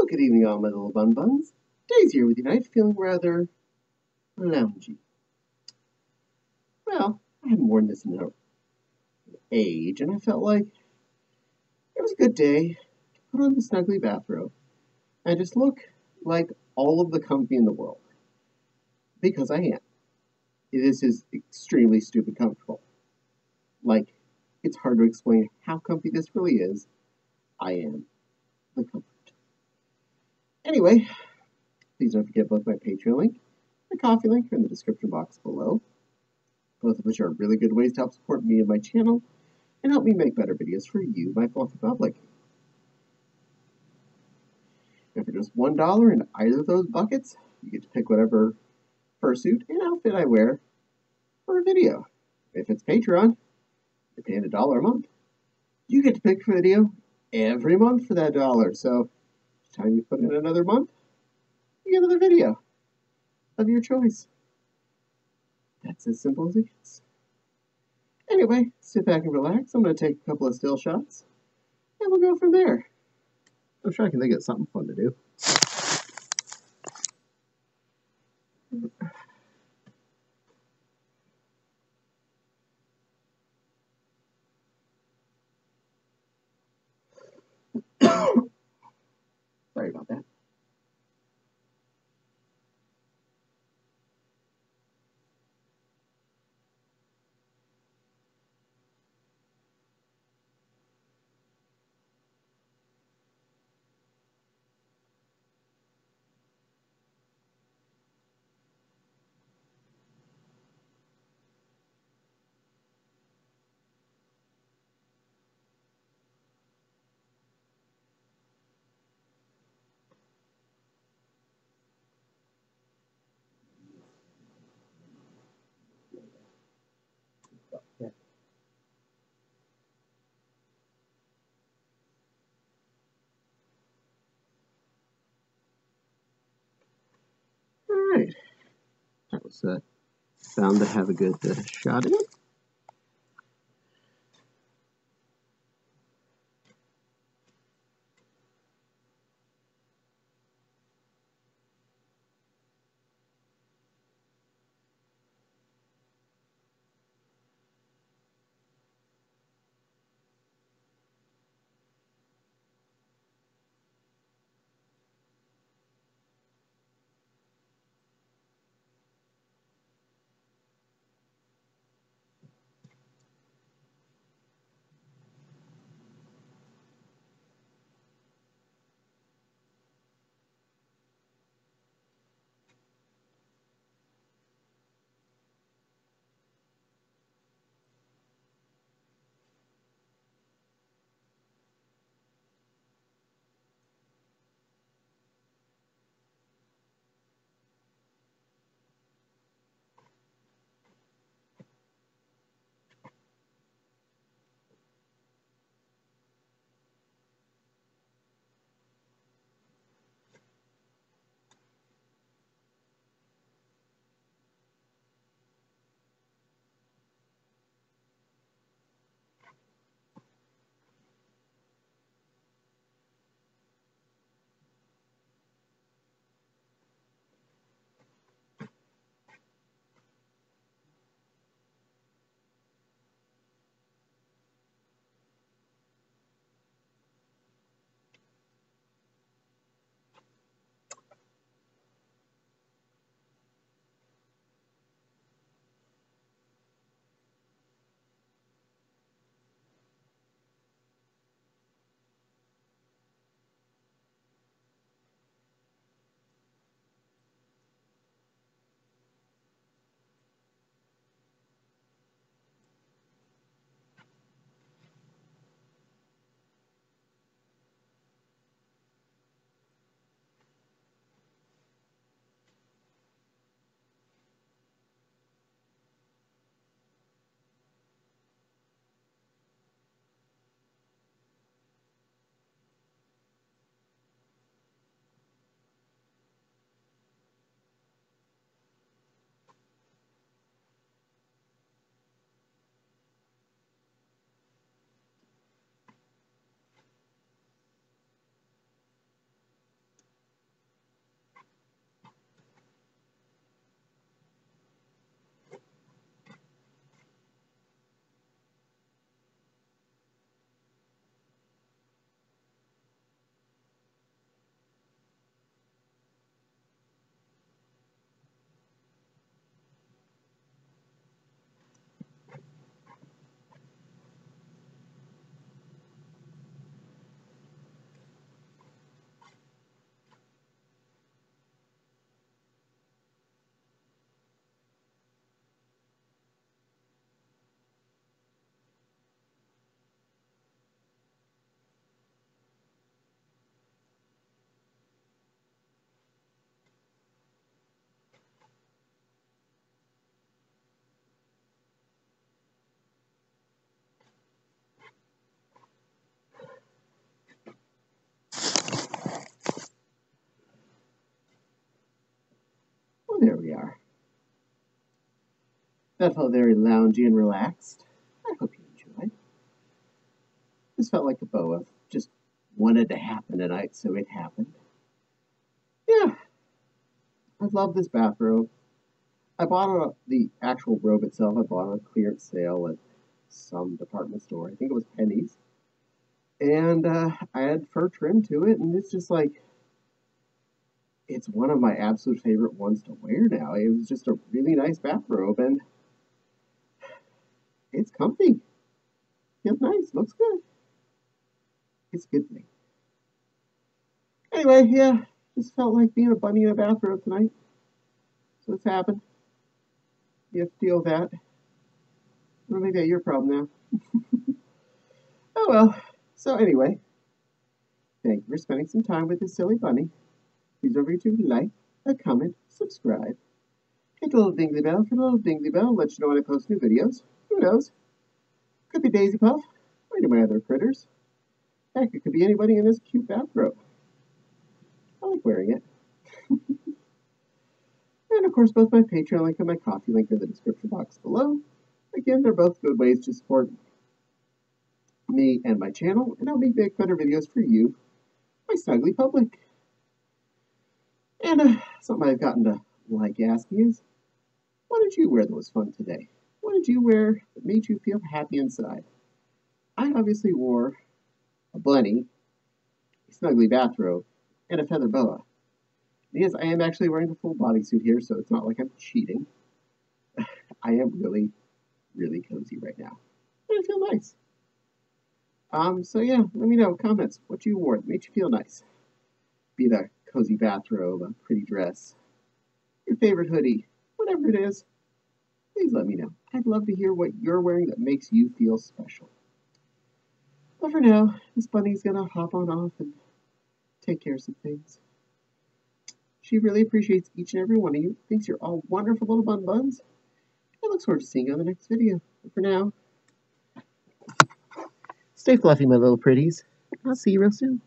Well, good evening, all my little bun buns. Daisy here with you tonight, feeling rather loungy. Well, I haven't worn this in an age, and I felt like it was a good day to put on the snuggly bathrobe and just look like all of the comfy in the world. Because I am. This is extremely stupid comfortable. Like, it's hard to explain how comfy this really is. I am the comfort. Anyway, please don't forget both my Patreon link and Ko-fi link are in the description box below, both of which are really good ways to help support me and my channel and help me make better videos for you, my fluffy public. And for just $1 in either of those buckets, you get to pick whatever fursuit and outfit I wear for a video. If it's Patreon, you're paying a dollar a month. You get to pick a video every month for that dollar. So, time you put in another month, you get another video of your choice. That's as simple as it gets. Anyway, sit back and relax. I'm going to take a couple of still shots, and we'll go from there. I'm sure I can think of something fun to do. Sorry about that. All right. That was uh, bound to have a good uh, shot in it. There we are. That felt very loungy and relaxed. I hope you enjoyed. This felt like a boa just wanted to happen tonight, so it happened. Yeah, I love this bathrobe. I bought a, the actual robe itself. I bought on a clearance sale at some department store. I think it was Penney's. And uh, I had fur trim to it, and it's just like, it's one of my absolute favorite ones to wear now. It was just a really nice bathrobe, and it's comfy. Feels nice. Looks good. It's a good thing. Anyway, yeah, just felt like being a bunny in a bathrobe tonight. So it's happened. You have to deal with that. Well, maybe that's your problem now. oh well. So anyway, thank you for spending some time with this silly bunny. Please don't forget to like, a comment, subscribe. Hit the little dingly bell for the little dingly bell. Let you know when I post new videos. Who knows? Could be Daisy Puff, or any of my other critters. Heck, it could be anybody in this cute bathrobe. I like wearing it. and of course, both my Patreon link and my Ko-fi link are in the description box below. Again, they're both good ways to support me and my channel, and I'll make better videos for you, my snuggly public. And uh, something I've gotten to like asking is, what did you wear that was fun today? What did you wear that made you feel happy inside? I obviously wore a bunny, a snuggly bathrobe, and a feather boa. Yes, I am actually wearing the full bodysuit here, so it's not like I'm cheating. I am really, really cozy right now. And I feel nice. Um, so yeah, let me know, comments, what you wore that made you feel nice. Be a cozy bathrobe, a pretty dress, your favorite hoodie, whatever it is, please let me know. I'd love to hear what you're wearing that makes you feel special. But for now, this bunny's gonna hop on off and take care of some things. She really appreciates each and every one of you, thinks you're all wonderful little bun buns. I look forward to seeing you on the next video. But for now, stay fluffy, my little pretties. I'll see you real soon.